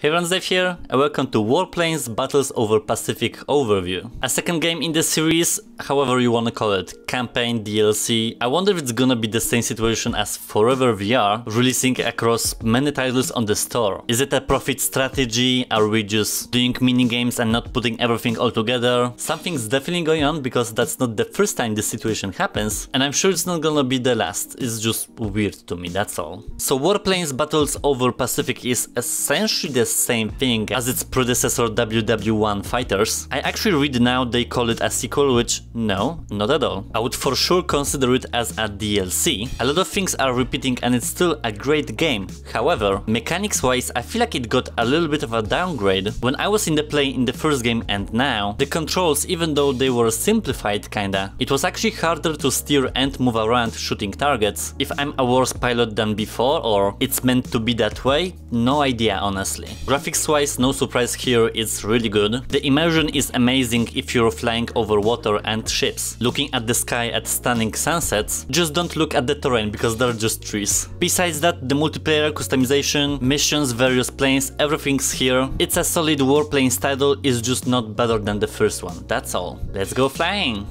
Hey everyone, Dave here, and welcome to Warplanes Battles over Pacific Overview. A second game in the series, however you wanna call it, campaign, DLC. I wonder if it's gonna be the same situation as Forever VR, releasing across many titles on the store. Is it a profit strategy? Are we just doing mini games and not putting everything all together? Something's definitely going on because that's not the first time this situation happens, and I'm sure it's not gonna be the last. It's just weird to me, that's all. So Warplanes Battles over Pacific is essentially the same thing as its predecessor WW1 Fighters. I actually read now they call it a sequel, which no, not at all. I would for sure consider it as a DLC. A lot of things are repeating and it's still a great game. However, mechanics wise, I feel like it got a little bit of a downgrade. When I was in the play in the first game and now, the controls, even though they were simplified kinda, it was actually harder to steer and move around shooting targets. If I'm a worse pilot than before or it's meant to be that way, no idea honestly. Graphics wise, no surprise here, it's really good. The immersion is amazing if you're flying over water and ships. Looking at the sky at stunning sunsets, just don't look at the terrain because they're just trees. Besides that, the multiplayer customization, missions, various planes, everything's here. It's a solid warplane title, it's just not better than the first one, that's all. Let's go flying!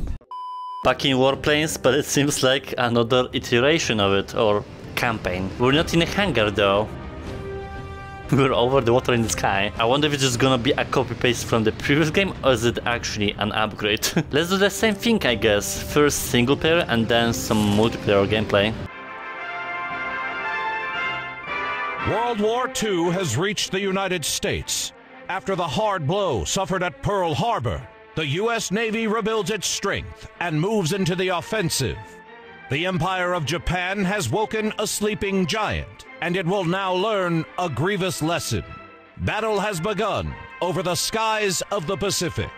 Back in warplanes, but it seems like another iteration of it, or campaign. We're not in a hangar though. We're over the water in the sky. I wonder if it's just gonna be a copy-paste from the previous game or is it actually an upgrade? Let's do the same thing I guess. First single player and then some multiplayer gameplay. World War II has reached the United States. After the hard blow suffered at Pearl Harbor, the U.S. Navy rebuilds its strength and moves into the offensive. The Empire of Japan has woken a sleeping giant, and it will now learn a grievous lesson. Battle has begun over the skies of the Pacific.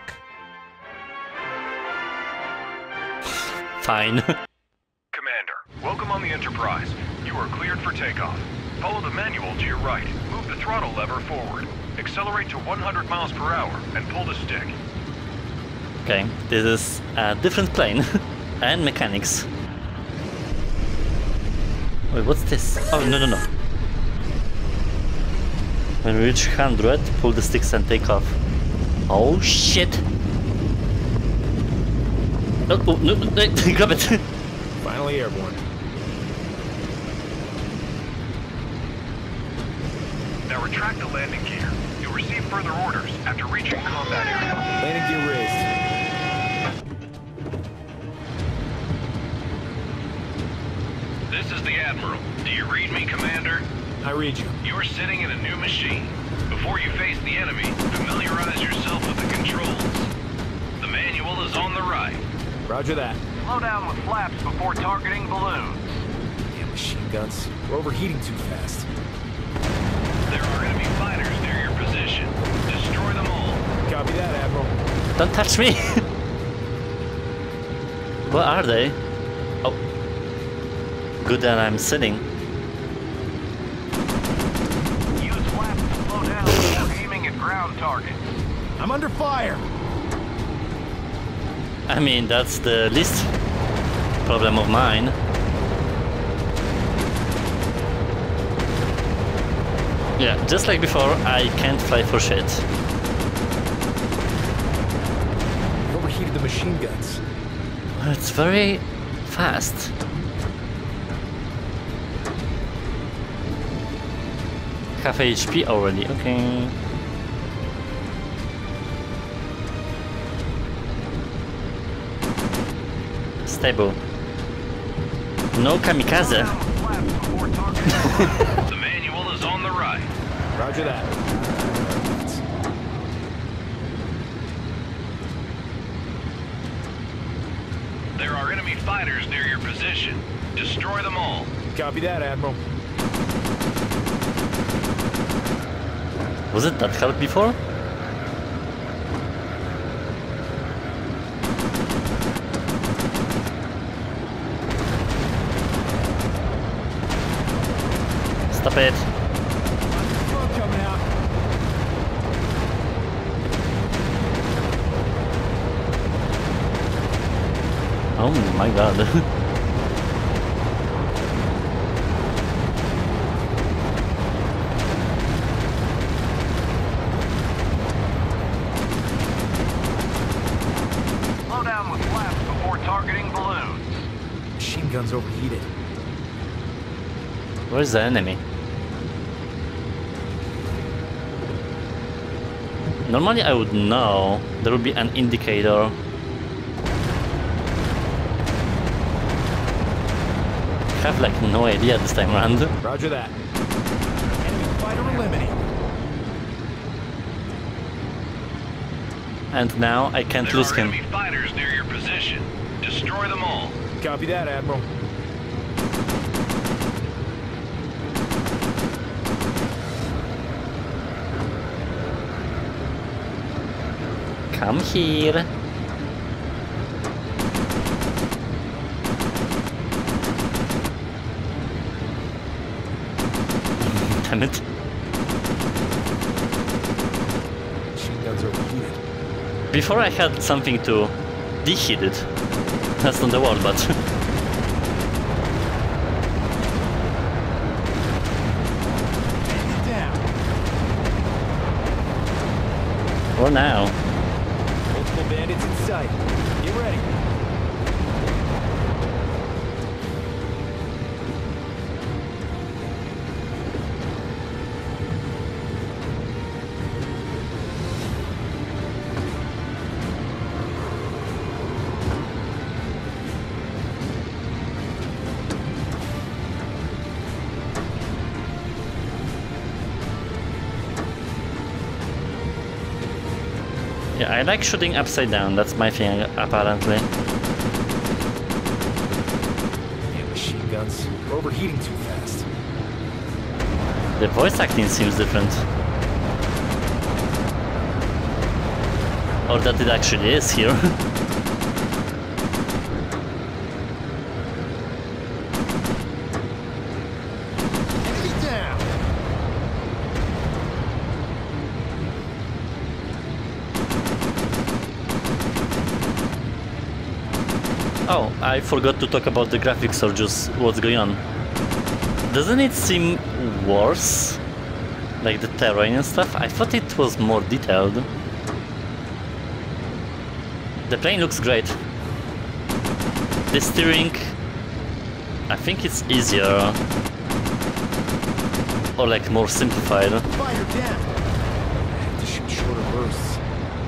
Fine. Commander, welcome on the Enterprise. You are cleared for takeoff. Follow the manual to your right. Move the throttle lever forward. Accelerate to 100 miles per hour and pull the stick. okay, this is a different plane and mechanics. Wait, what's this? Oh, no, no, no. When we reach 100, pull the sticks and take off. Oh, shit! Oh, oh no, no, no, grab it! Finally airborne. Now retract the landing gear. You'll receive further orders after reaching combat area. Landing gear raised. Is the Admiral. Do you read me, Commander? I read you. You're sitting in a new machine. Before you face the enemy, familiarize yourself with the controls. The manual is on the right. Roger that. Slow down with flaps before targeting balloons. Damn machine guns. We're overheating too fast. There are enemy fighters near your position. Destroy them all. Copy that, Admiral. Don't touch me! what are they? Oh. Good that I'm sitting. Use flaps to slow down before aiming at ground targets. I'm under fire. I mean, that's the least problem of mine. Yeah, just like before, I can't fly for shit. We overheated the machine guns. Well, It's very fast. Half HP already, okay. Stable. No kamikaze. Down with flaps before targeting. the manual is on the right. Roger that. There are enemy fighters near your position. Destroy them all. Copy that, Admiral. Was it that hard before? Stop it. Oh my god. gun's overheated. Where's the enemy? Normally I would know. There would be an indicator. have like no idea this time around. Roger that. Enemy fighter eliminated. And now I can't There lose are him. enemy fighters near your position. Destroy them all. Copy that, Admiral. Come here. Damn it. Machine gun's overheated. Before I had something to deheat it. That's not the word, but for now. I like shooting upside down. That's my thing, apparently. Yeah, machine guns. We're overheating too fast. The voice acting seems different. Or that it actually is here. Enemy down. oh, I forgot to talk about the graphics or just what's going on. Doesn't it seem worse? Like the terrain and stuff? I thought it was more detailed. The plane looks great. The steering, I think it's easier. Or like more simplified. Fighter down. To shoot shorter bursts.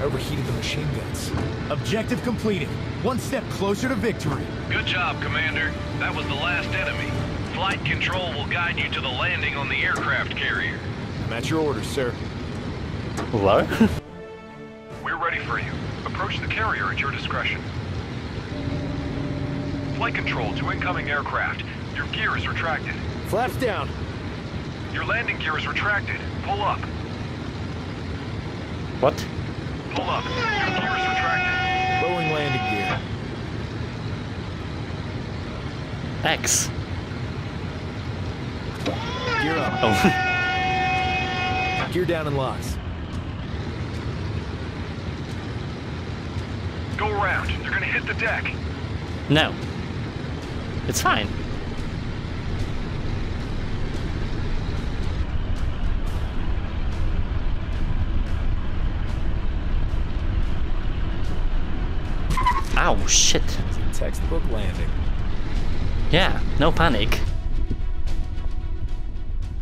I overheated the machine guns. Objective completed. One step closer to victory. Good job, Commander. That was the last enemy. Flight control will guide you to the landing on the aircraft carrier. I'm at your orders, sir. What? We're ready for you. Approach the carrier at your discretion. Flight control to incoming aircraft. Your gear is retracted. Flaps down. Your landing gear is retracted. Pull up. what? Pull up. Your gear is retracted. Lowering landing gear. X. Gear up. Oh. Gear down and locks. Go around. They're gonna hit the deck. no. It's fine. Ow, shit. It's a textbook landing. Yeah, no panic.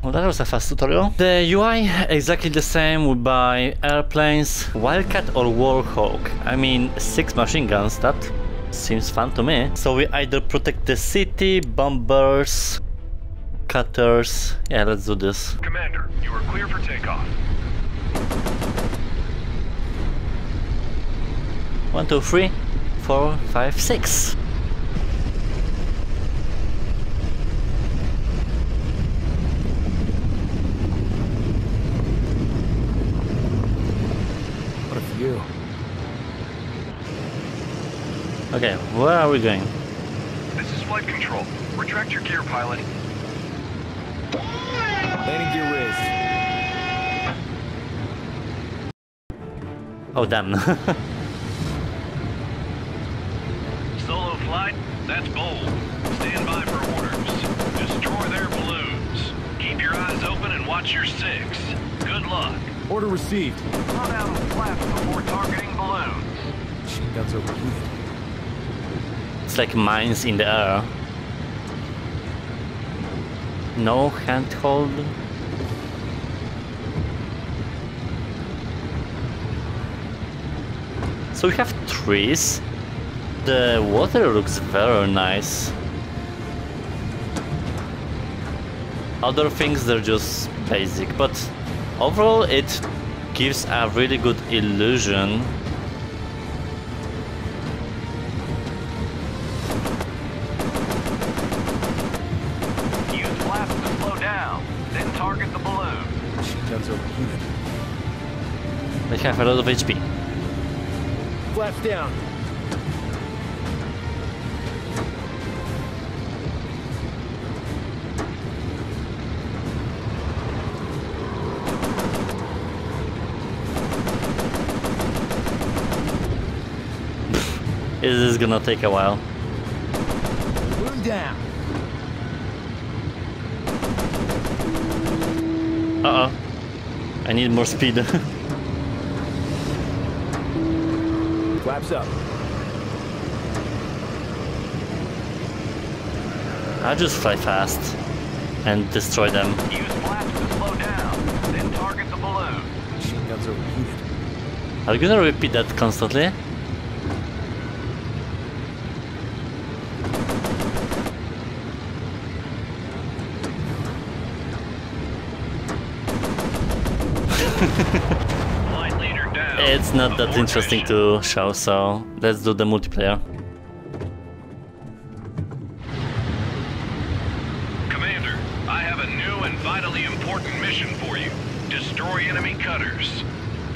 Well, that was a fast tutorial. The UI exactly the same we buy airplanes, Wildcat or Warhawk. I mean, six machine guns, that seems fun to me. So we either protect the city, bombers, cutters. Yeah, let's do this. Commander, you are clear for takeoff. One, two, three, four, five, six. What a view. Okay, where are we going? This is flight control. Retract your gear, pilot. Landing gear raised. Oh, damn. Solo flight, that's bold. Stand by for orders. Destroy their balloons. Keep your eyes open and watch your six. Good luck. Order received. Slow down the flaps before targeting balloons. Machine guns overheated. it's like mines in the air. No handhold. So we have trees. The water looks very nice. Other things they're just basic, but overall it gives a really good illusion Use flaps to slow down, then target the balloon. Machine guns overheated. They have a lot of HP. Flaps down. This is gonna take a while. Balloon down. Uh oh. I need more speed. Flaps up. I'll just fly fast and destroy them. Use flaps to slow down, then target the balloon. Machine guns overheated. Are you gonna repeat that constantly? It's not that interesting to show, so let's do the multiplayer. Commander, I have a new and vitally important mission for you. Destroy enemy cutters.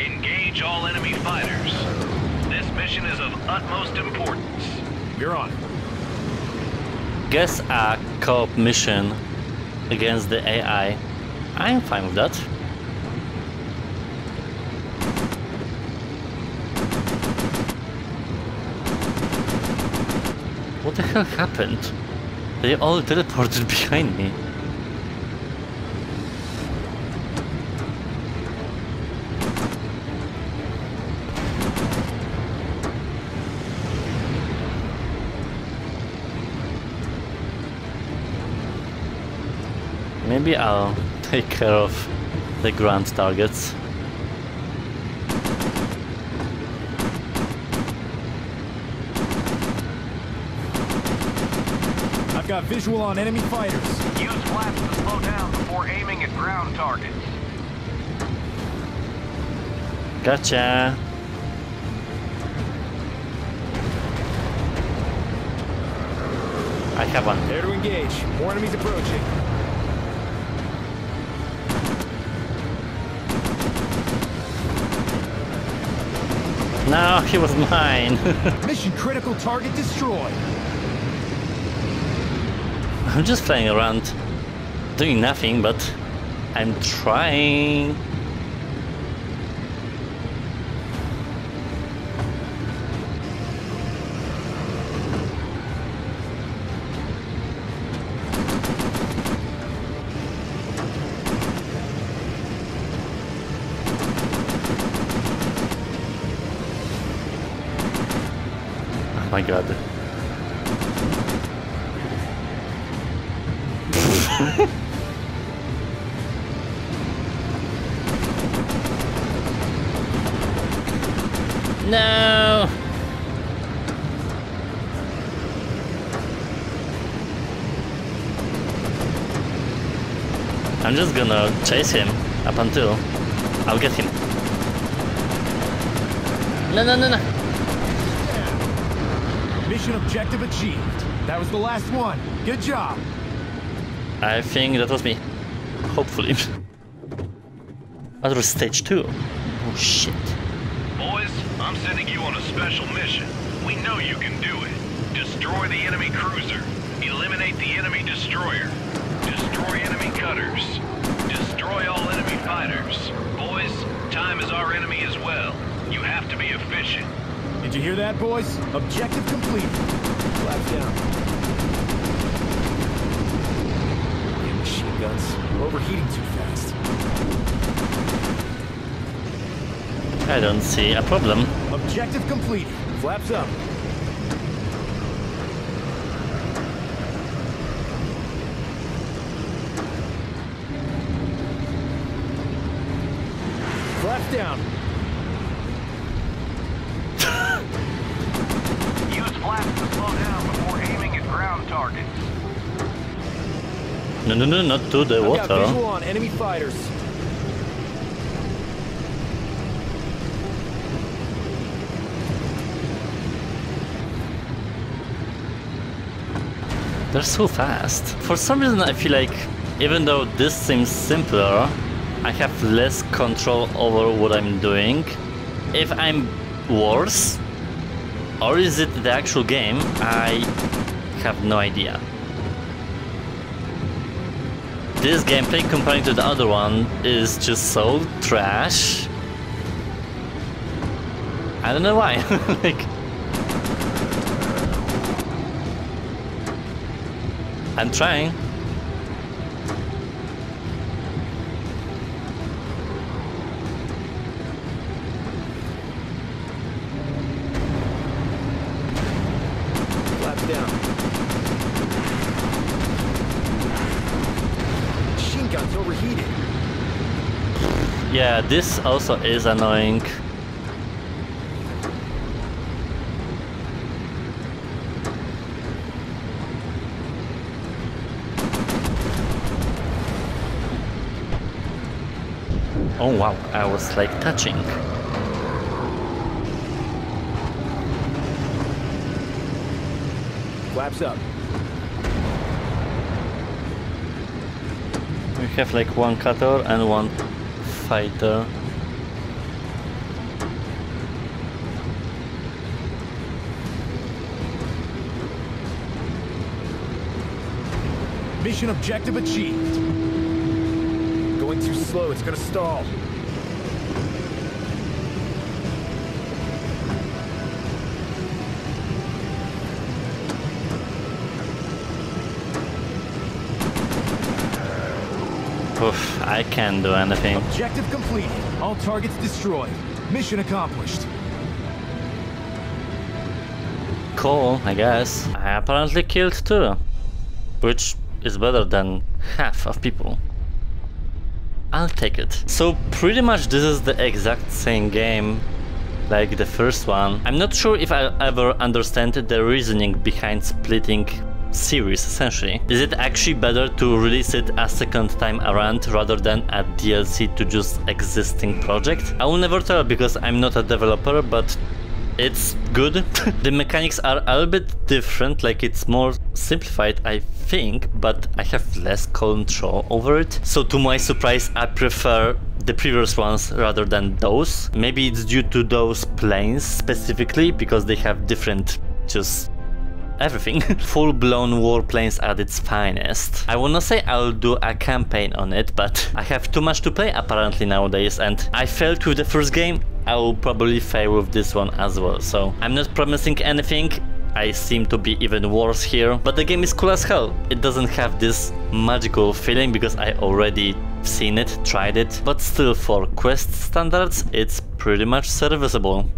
Engage all enemy fighters. This mission is of utmost importance. You're on. Guess a co-op mission against the AI. I'm fine with that. The hell happened? They all teleported behind me. Maybe I'll take care of the ground targets. Visual on enemy fighters. Use flaps to slow down before aiming at ground targets. Gotcha. I have one. There to engage. More enemies approaching. No, he was mine. Mission critical target destroyed. I'm just playing around, doing nothing, but I'm trying. Oh my god. No! I'm just gonna chase him up until I'll get him. No, no, no, no. Mission objective achieved. That was the last one. Good job. I think that was me. Hopefully. Other stage two. Oh shit. Boys, I'm sending you on a special mission. We know you can do it. Destroy the enemy cruiser. Eliminate the enemy destroyer. Destroy enemy cutters. Destroy all enemy fighters. Boys, time is our enemy as well. You have to be efficient. Did you hear that, boys? Objective complete. Flaps down. guns. We're overheating too fast. I don't see a problem. Objective complete. Flaps up. Flaps down. Use flaps to slow down before aiming at ground targets. No, no, no, not to the I've got visual water. on enemy fighters. They're so fast. For some reason I feel like even though this seems simpler, I have less control over what I'm doing. If I'm worse, or is it the actual game, I have no idea. This gameplay comparing to the other one is just so trash. I don't know why. like I'm trying. Flaps down. Machine gun's overheated. Yeah, this also is annoying. Oh wow, I was like touching. Flaps up. We have like one cutter and one fighter. Mission objective achieved. Going too slow, it's gonna stall. I can't do anything. Objective complete. All targets destroyed. Mission accomplished. Cool, I guess. I apparently killed two. Which is better than half of people. I'll take it. So pretty much this is the exact same game like the first one. I'm not sure if I'll ever understand the reasoning behind splitting series essentially. Is it actually better to release it a second time around rather than a DLC to just existing project? I will never tell because I'm not a developer but it's good. the mechanics are a little bit different, like it's more simplified, I think, but I have less control over it. So to my surprise, I prefer the previous ones rather than those. Maybe it's due to those planes specifically, because they have different just everything. Full-blown warplanes at its finest. I wanna say I'll do a campaign on it, but I have too much to play apparently nowadays, and I failed with the first game, I will probably fail with this one as well, so I'm not promising anything. I seem to be even worse here, but the game is cool as hell. It doesn't have this magical feeling because I already seen it, tried it, but still for quest standards, it's pretty much serviceable.